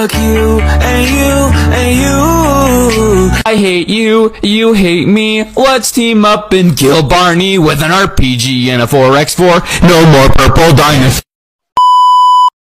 Fuck you and you and you. I hate you, you hate me. Let's team up and kill Barney with an RPG and a 4x4. No more purple dinosaurs.